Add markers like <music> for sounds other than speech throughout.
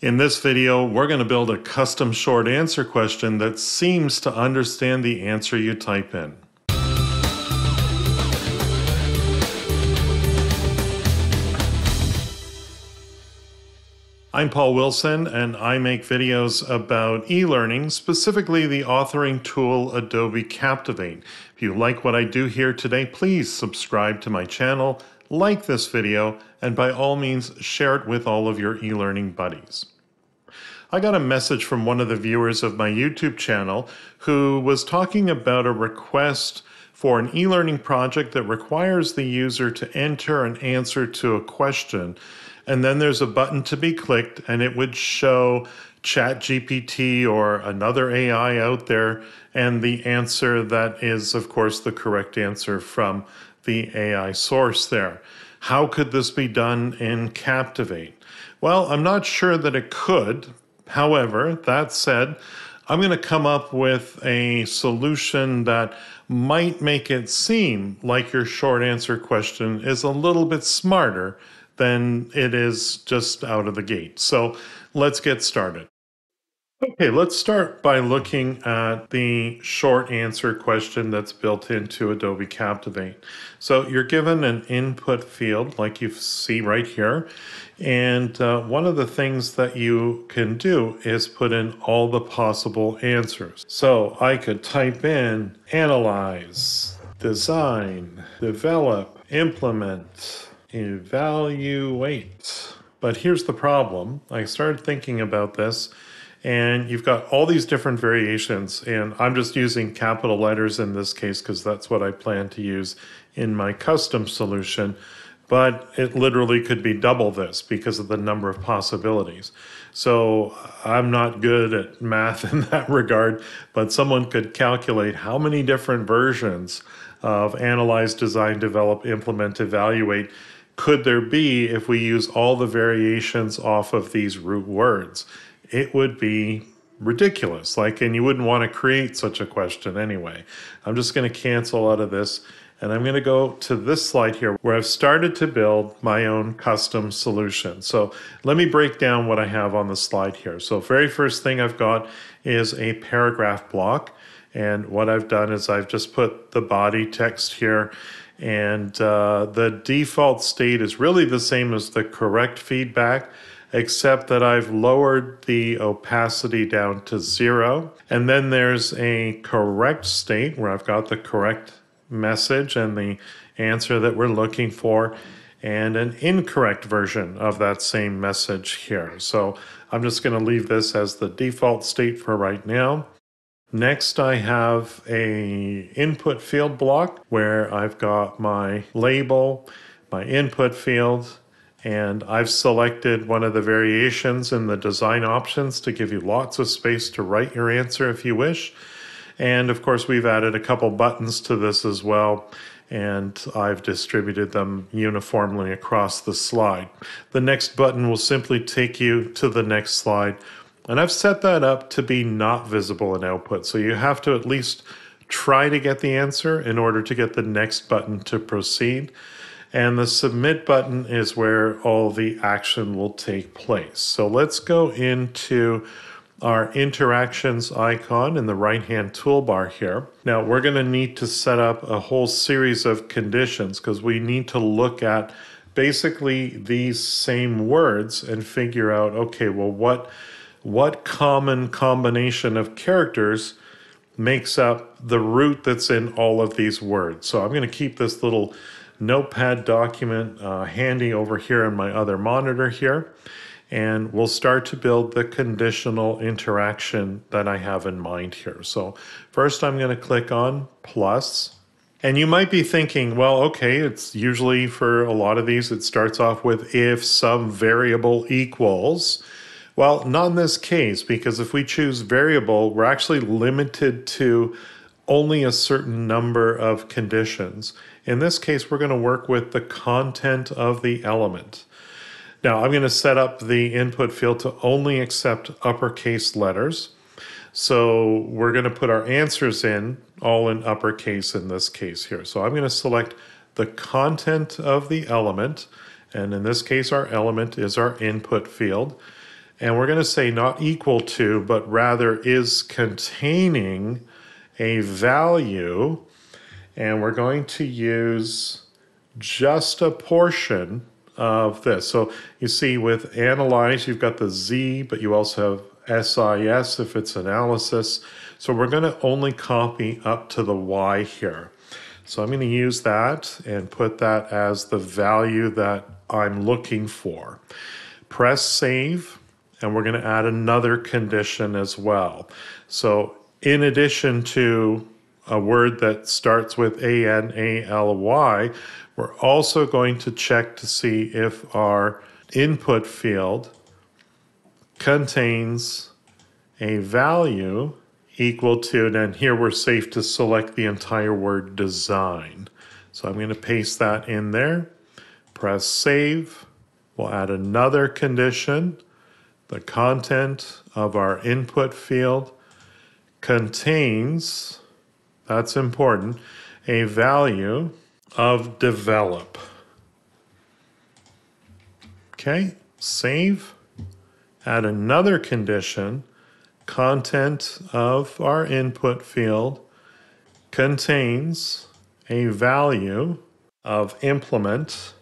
In this video, we're going to build a custom short answer question that seems to understand the answer you type in. I'm Paul Wilson, and I make videos about e-learning, specifically the authoring tool Adobe Captivate. If you like what I do here today, please subscribe to my channel, like this video, and by all means, share it with all of your e-learning buddies. I got a message from one of the viewers of my YouTube channel who was talking about a request for an e-learning project that requires the user to enter an answer to a question. And then there's a button to be clicked and it would show ChatGPT or another AI out there and the answer that is, of course, the correct answer from the AI source there. How could this be done in Captivate? Well, I'm not sure that it could. However, that said, I'm going to come up with a solution that might make it seem like your short answer question is a little bit smarter than it is just out of the gate. So let's get started. Okay, let's start by looking at the short answer question that's built into Adobe Captivate. So you're given an input field like you see right here. And uh, one of the things that you can do is put in all the possible answers. So I could type in analyze, design, develop, implement, evaluate. But here's the problem. I started thinking about this and you've got all these different variations and I'm just using capital letters in this case because that's what I plan to use in my custom solution but it literally could be double this because of the number of possibilities. So I'm not good at math <laughs> in that regard, but someone could calculate how many different versions of analyze, design, develop, implement, evaluate could there be if we use all the variations off of these root words it would be ridiculous. Like, and you wouldn't want to create such a question anyway. I'm just going to cancel out of this and I'm going to go to this slide here where I've started to build my own custom solution. So let me break down what I have on the slide here. So very first thing I've got is a paragraph block. And what I've done is I've just put the body text here and uh, the default state is really the same as the correct feedback except that I've lowered the opacity down to zero. And then there's a correct state where I've got the correct message and the answer that we're looking for, and an incorrect version of that same message here. So I'm just going to leave this as the default state for right now. Next, I have a input field block where I've got my label, my input field, and I've selected one of the variations in the design options to give you lots of space to write your answer if you wish. And of course, we've added a couple buttons to this as well, and I've distributed them uniformly across the slide. The next button will simply take you to the next slide, and I've set that up to be not visible in output. So you have to at least try to get the answer in order to get the next button to proceed. And the submit button is where all the action will take place. So let's go into our interactions icon in the right hand toolbar here. Now we're going to need to set up a whole series of conditions because we need to look at basically these same words and figure out okay well what what common combination of characters makes up the root that's in all of these words. So I'm going to keep this little notepad document uh, handy over here in my other monitor here. And we'll start to build the conditional interaction that I have in mind here. So first I'm going to click on plus. And you might be thinking, well, okay, it's usually for a lot of these, it starts off with if some variable equals. Well, not in this case, because if we choose variable, we're actually limited to only a certain number of conditions. In this case, we're going to work with the content of the element. Now, I'm going to set up the input field to only accept uppercase letters. So we're going to put our answers in all in uppercase in this case here. So I'm going to select the content of the element. And in this case, our element is our input field. And we're going to say not equal to, but rather is containing a value. And we're going to use just a portion of this. So you see with analyze, you've got the Z, but you also have SIS if it's analysis. So we're going to only copy up to the Y here. So I'm going to use that and put that as the value that I'm looking for. Press save, and we're going to add another condition as well. So in addition to a word that starts with A-N-A-L-Y, we're also going to check to see if our input field contains a value equal to, and here we're safe to select the entire word design. So I'm going to paste that in there, press save. We'll add another condition. The content of our input field contains, that's important, a value of develop. Okay, save, add another condition content of our input field contains a value of implement,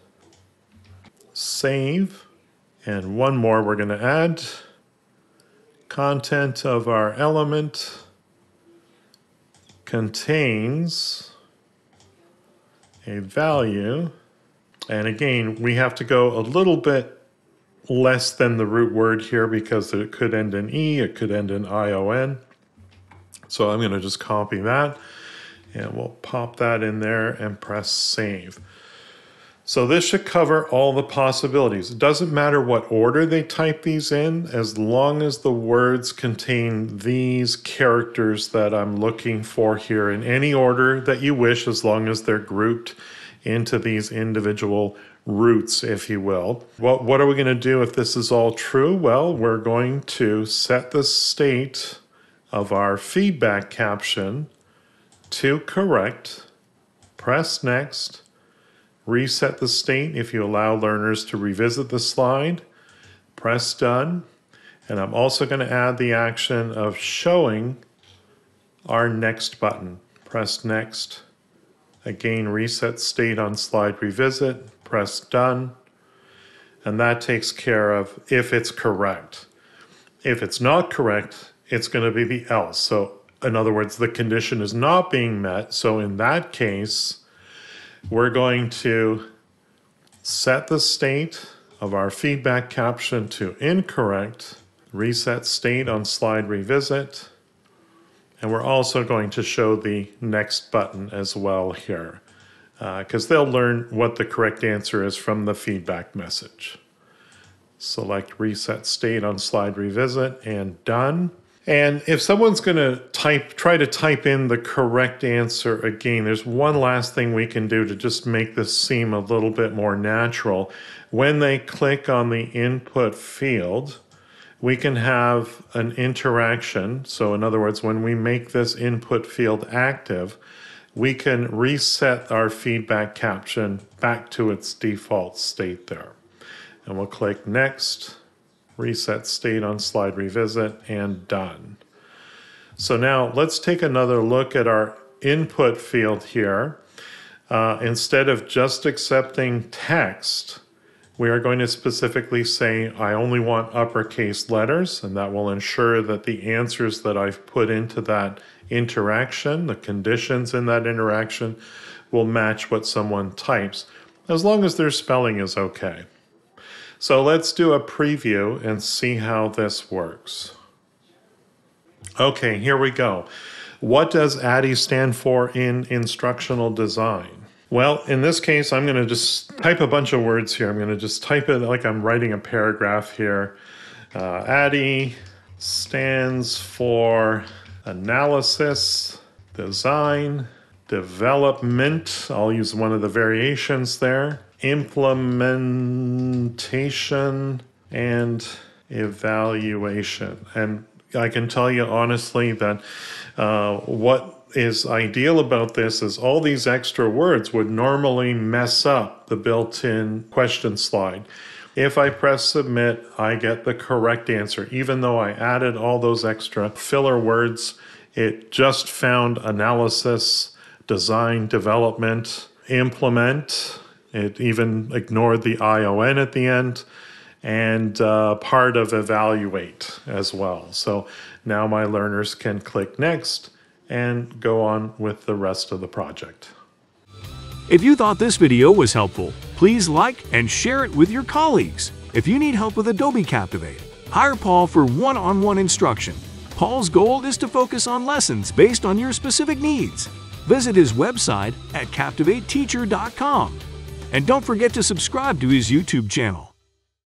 save, and one more we're going to add. Content of our element contains a value. And again, we have to go a little bit less than the root word here because it could end in E, it could end in ION. So I'm going to just copy that and we'll pop that in there and press save. So this should cover all the possibilities. It doesn't matter what order they type these in, as long as the words contain these characters that I'm looking for here in any order that you wish, as long as they're grouped into these individual roots, if you will. What, what are we going to do if this is all true? Well, we're going to set the state of our feedback caption to correct, press next, reset the state if you allow learners to revisit the slide, press done, and I'm also going to add the action of showing our next button. Press next. Again, reset state on slide revisit press done, and that takes care of if it's correct. If it's not correct, it's going to be the else. So, in other words, the condition is not being met. So, in that case, we're going to set the state of our feedback caption to incorrect, reset state on slide revisit, and we're also going to show the next button as well here because uh, they'll learn what the correct answer is from the feedback message. Select reset state on slide revisit and done. And if someone's going to type, try to type in the correct answer again, there's one last thing we can do to just make this seem a little bit more natural. When they click on the input field, we can have an interaction. So in other words, when we make this input field active, we can reset our feedback caption back to its default state there. And we'll click Next, Reset State on Slide Revisit, and Done. So now let's take another look at our input field here. Uh, instead of just accepting text, we are going to specifically say, I only want uppercase letters, and that will ensure that the answers that I've put into that interaction, the conditions in that interaction will match what someone types, as long as their spelling is okay. So let's do a preview and see how this works. Okay, here we go. What does ADDIE stand for in instructional design? Well, in this case, I'm going to just type a bunch of words here. I'm going to just type it like I'm writing a paragraph here. Uh, ADDIE stands for analysis, design, development. I'll use one of the variations there. Implementation and evaluation. And I can tell you honestly that uh, what is ideal about this is all these extra words would normally mess up the built in question slide. If I press submit, I get the correct answer. Even though I added all those extra filler words, it just found analysis, design, development, implement. It even ignored the ION at the end and uh, part of evaluate as well. So now my learners can click next and go on with the rest of the project. If you thought this video was helpful, please like and share it with your colleagues. If you need help with Adobe Captivate, hire Paul for one-on-one instruction. Paul's goal is to focus on lessons based on your specific needs. Visit his website at CaptivateTeacher.com. And don't forget to subscribe to his YouTube channel.